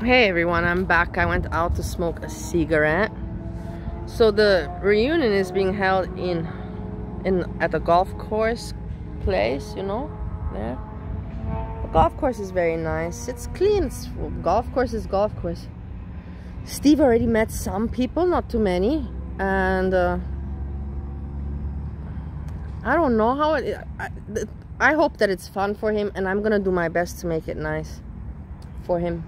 Hey everyone, I'm back. I went out to smoke a cigarette. So the reunion is being held in in at the golf course place, you know, there. The golf course is very nice. It's clean. It's, golf course is golf course. Steve already met some people, not too many, and uh, I don't know how it. I, I hope that it's fun for him, and I'm gonna do my best to make it nice for him.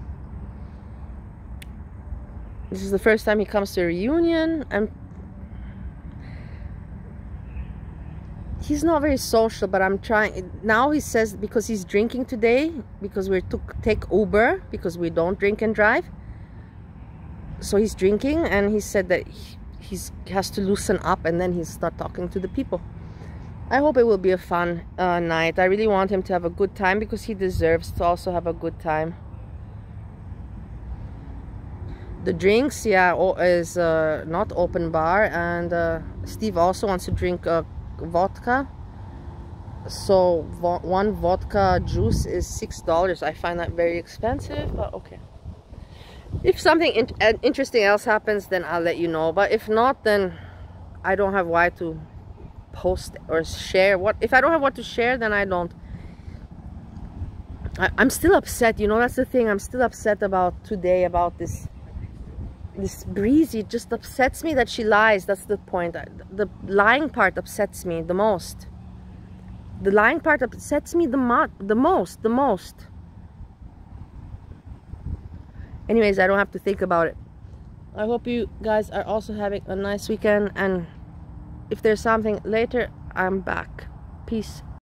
This is the first time he comes to a reunion and he's not very social but I'm trying now he says because he's drinking today because we took take Uber because we don't drink and drive. So he's drinking and he said that he he's, has to loosen up and then he'll start talking to the people. I hope it will be a fun uh, night. I really want him to have a good time because he deserves to also have a good time the drinks yeah is uh, not open bar and uh, Steve also wants to drink uh, vodka. So vo one vodka juice is six dollars. I find that very expensive but okay. If something in interesting else happens then I'll let you know. But if not then I don't have why to post or share. What if I don't have what to share then I don't. I, I'm still upset. You know that's the thing. I'm still upset about today about this this breezy just upsets me that she lies. That's the point. Uh, the lying part upsets me the most. The lying part upsets me the, mo the most the most. Anyways i don't have to think about it. I hope you guys are also having a nice weekend and if there's something later i'm back. Peace